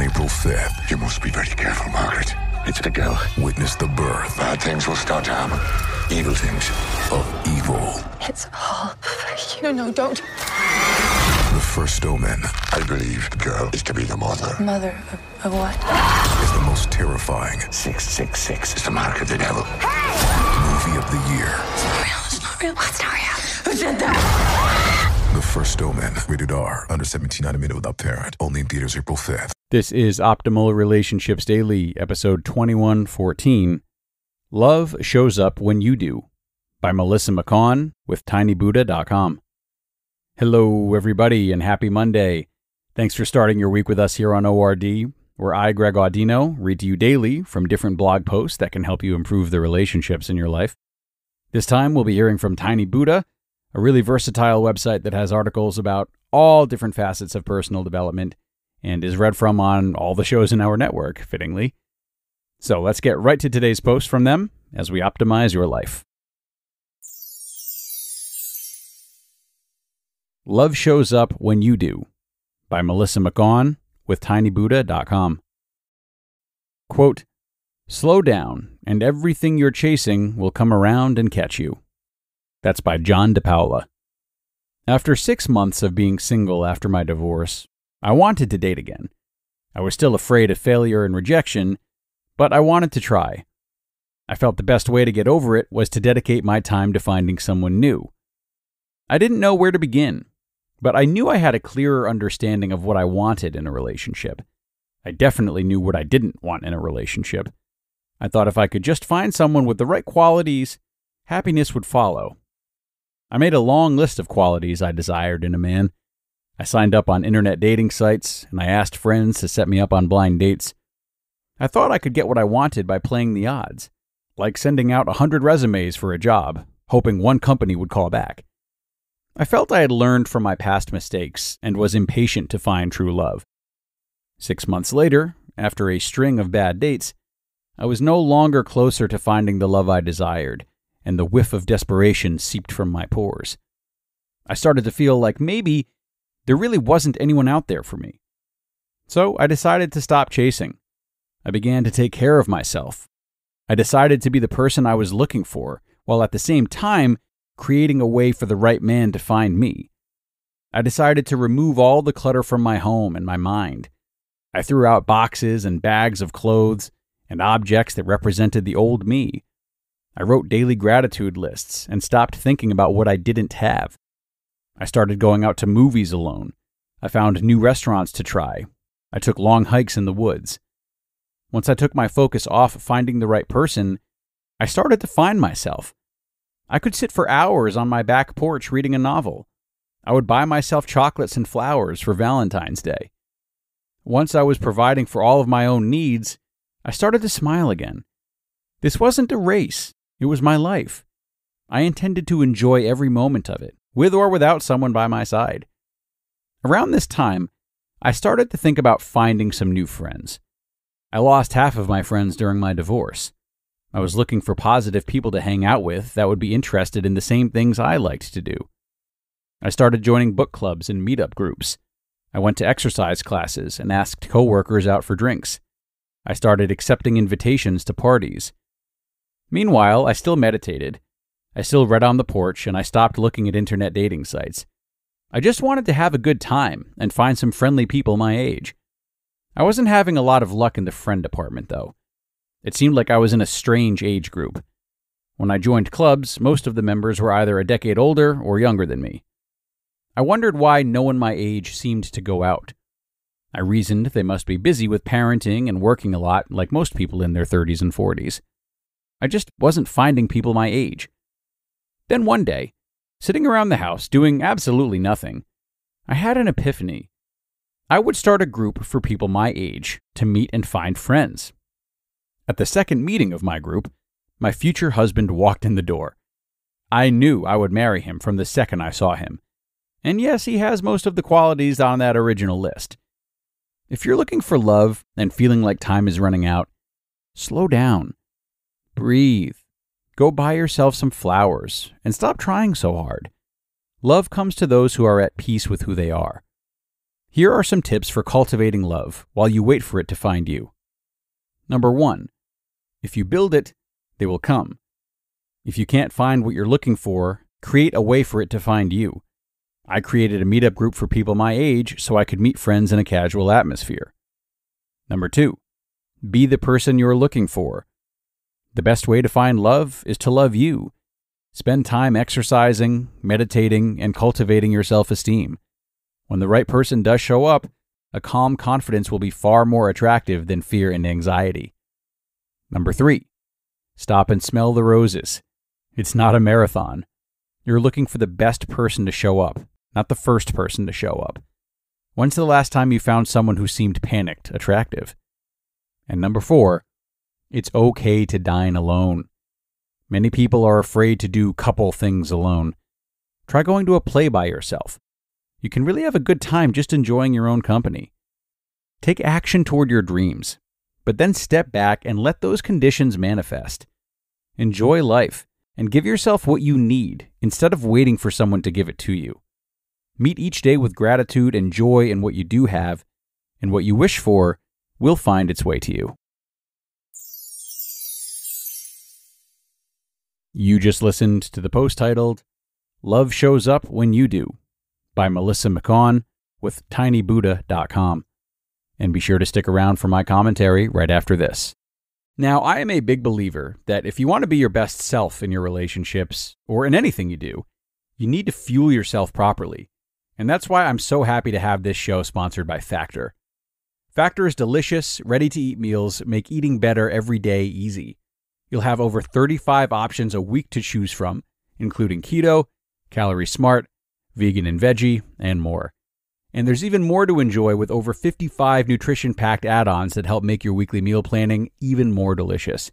on April 5th. You must be very careful, Margaret. It's the girl. Witness the birth Bad things will start to happen. Evil things. of evil. It's all for you. No, don't. The first omen I believe the girl is to be the mother. Mother of, of what? is the most terrifying 666 is the mark of the devil. movie of the year. Real, it's not real. What's not real? Who did that? The first omen. Rated R. Under 17 on a minute without parent. Only in theaters April 5th. This is Optimal Relationships Daily, episode 2114 Love Shows Up When You Do by Melissa McCaughan with tinybuddha.com. Hello, everybody, and happy Monday. Thanks for starting your week with us here on ORD, where I, Greg Audino, read to you daily from different blog posts that can help you improve the relationships in your life. This time, we'll be hearing from Tiny Buddha, a really versatile website that has articles about all different facets of personal development and is read from on all the shows in our network, fittingly. So let's get right to today's post from them as we optimize your life. Love Shows Up When You Do by Melissa McCaughan with tinybuddha.com. Quote, Slow down, and everything you're chasing will come around and catch you. That's by John De Paola. After six months of being single after my divorce, I wanted to date again. I was still afraid of failure and rejection, but I wanted to try. I felt the best way to get over it was to dedicate my time to finding someone new. I didn't know where to begin, but I knew I had a clearer understanding of what I wanted in a relationship. I definitely knew what I didn't want in a relationship. I thought if I could just find someone with the right qualities, happiness would follow. I made a long list of qualities I desired in a man. I signed up on internet dating sites and I asked friends to set me up on blind dates. I thought I could get what I wanted by playing the odds, like sending out a hundred resumes for a job, hoping one company would call back. I felt I had learned from my past mistakes and was impatient to find true love. Six months later, after a string of bad dates, I was no longer closer to finding the love I desired, and the whiff of desperation seeped from my pores. I started to feel like maybe there really wasn't anyone out there for me. So I decided to stop chasing. I began to take care of myself. I decided to be the person I was looking for, while at the same time creating a way for the right man to find me. I decided to remove all the clutter from my home and my mind. I threw out boxes and bags of clothes and objects that represented the old me. I wrote daily gratitude lists and stopped thinking about what I didn't have. I started going out to movies alone. I found new restaurants to try. I took long hikes in the woods. Once I took my focus off finding the right person, I started to find myself. I could sit for hours on my back porch reading a novel. I would buy myself chocolates and flowers for Valentine's Day. Once I was providing for all of my own needs, I started to smile again. This wasn't a race, it was my life. I intended to enjoy every moment of it, with or without someone by my side. Around this time, I started to think about finding some new friends. I lost half of my friends during my divorce. I was looking for positive people to hang out with that would be interested in the same things I liked to do. I started joining book clubs and meetup groups. I went to exercise classes and asked coworkers out for drinks. I started accepting invitations to parties. Meanwhile, I still meditated. I still read on the porch and I stopped looking at internet dating sites. I just wanted to have a good time and find some friendly people my age. I wasn't having a lot of luck in the friend department, though. It seemed like I was in a strange age group. When I joined clubs, most of the members were either a decade older or younger than me. I wondered why no one my age seemed to go out. I reasoned they must be busy with parenting and working a lot, like most people in their 30s and 40s. I just wasn't finding people my age. Then one day, sitting around the house doing absolutely nothing, I had an epiphany. I would start a group for people my age to meet and find friends. At the second meeting of my group, my future husband walked in the door. I knew I would marry him from the second I saw him. And yes, he has most of the qualities on that original list. If you're looking for love and feeling like time is running out, slow down. Breathe. Go buy yourself some flowers and stop trying so hard. Love comes to those who are at peace with who they are. Here are some tips for cultivating love while you wait for it to find you. Number one, if you build it, they will come. If you can't find what you're looking for, create a way for it to find you. I created a meetup group for people my age so I could meet friends in a casual atmosphere. Number two, be the person you're looking for. The best way to find love is to love you. Spend time exercising, meditating, and cultivating your self esteem. When the right person does show up, a calm confidence will be far more attractive than fear and anxiety. Number three, stop and smell the roses. It's not a marathon. You're looking for the best person to show up, not the first person to show up. When's the last time you found someone who seemed panicked attractive? And number four, it's okay to dine alone. Many people are afraid to do couple things alone. Try going to a play by yourself. You can really have a good time just enjoying your own company. Take action toward your dreams, but then step back and let those conditions manifest. Enjoy life and give yourself what you need instead of waiting for someone to give it to you. Meet each day with gratitude and joy in what you do have, and what you wish for will find its way to you. You just listened to the post titled, Love Shows Up When You Do by Melissa McCaughan with tinybuddha.com. And be sure to stick around for my commentary right after this. Now, I am a big believer that if you want to be your best self in your relationships or in anything you do, you need to fuel yourself properly. And that's why I'm so happy to have this show sponsored by Factor. Factor's delicious, ready to eat meals make eating better every day easy. You'll have over 35 options a week to choose from, including keto, calorie smart, vegan and veggie, and more. And there's even more to enjoy with over 55 nutrition packed add ons that help make your weekly meal planning even more delicious.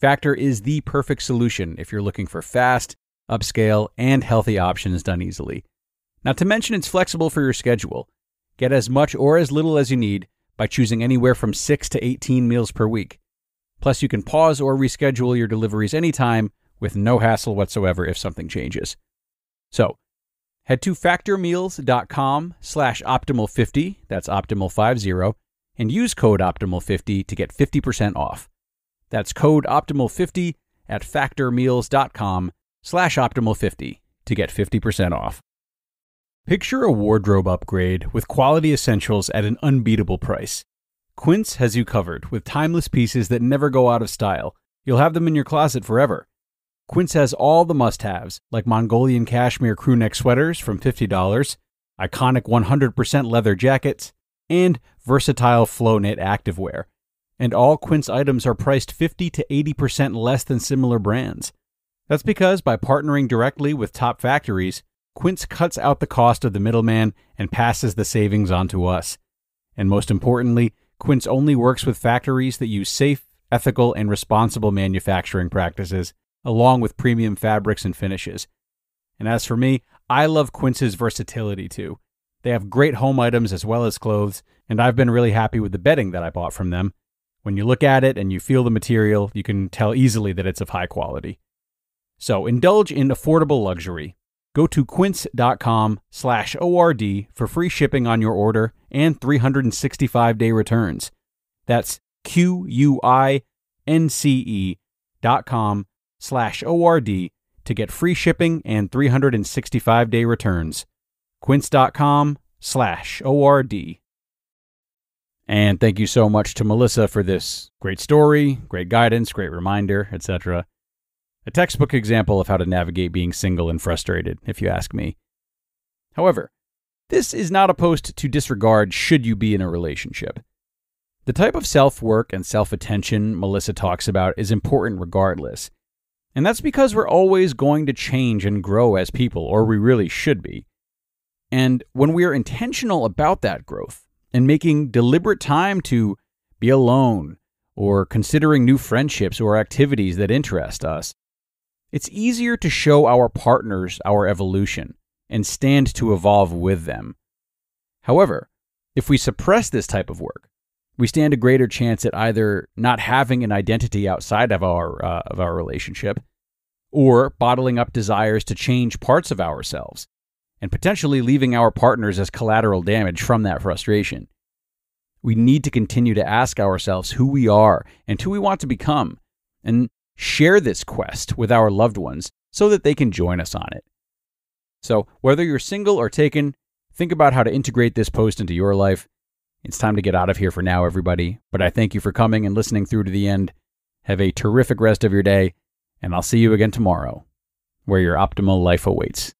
Factor is the perfect solution if you're looking for fast, upscale, and healthy options done easily. Not to mention, it's flexible for your schedule. Get as much or as little as you need by choosing anywhere from 6 to 18 meals per week. Plus, you can pause or reschedule your deliveries anytime with no hassle whatsoever if something changes. So, Head to factormeals.com slash optimal50, that's optimal50, and use code optimal50 to get 50% off. That's code optimal50 at factormeals.com slash optimal50 to get 50% off. Picture a wardrobe upgrade with quality essentials at an unbeatable price. Quince has you covered with timeless pieces that never go out of style. You'll have them in your closet forever. Quince has all the must haves, like Mongolian cashmere crewneck sweaters from $50, iconic 100% leather jackets, and versatile flow knit activewear. And all Quince items are priced 50 to 80% less than similar brands. That's because by partnering directly with top factories, Quince cuts out the cost of the middleman and passes the savings on to us. And most importantly, Quince only works with factories that use safe, ethical, and responsible manufacturing practices along with premium fabrics and finishes. And as for me, I love Quince's versatility too. They have great home items as well as clothes, and I've been really happy with the bedding that I bought from them. When you look at it and you feel the material, you can tell easily that it's of high quality. So indulge in affordable luxury. Go to quince.com slash ORD for free shipping on your order and 365 day returns. That's Q U I N C E dot com slash ORD to get free shipping and 365 day returns. Quince.com slash ORD. And thank you so much to Melissa for this great story, great guidance, great reminder, etc. A textbook example of how to navigate being single and frustrated, if you ask me. However, this is not a post to disregard should you be in a relationship. The type of self work and self attention Melissa talks about is important regardless, and that's because we're always going to change and grow as people, or we really should be. And when we are intentional about that growth and making deliberate time to be alone or considering new friendships or activities that interest us, it's easier to show our partners our evolution and stand to evolve with them. However, if we suppress this type of work, we stand a greater chance at either not having an identity outside of our uh, of our relationship or bottling up desires to change parts of ourselves and potentially leaving our partners as collateral damage from that frustration. We need to continue to ask ourselves who we are and who we want to become, and share this quest with our loved ones so that they can join us on it. So, whether you're single or taken, think about how to integrate this post into your life. It's time to get out of here for now, everybody. But I thank you for coming and listening through to the end. Have a terrific rest of your day, and I'll see you again tomorrow, where your optimal life awaits.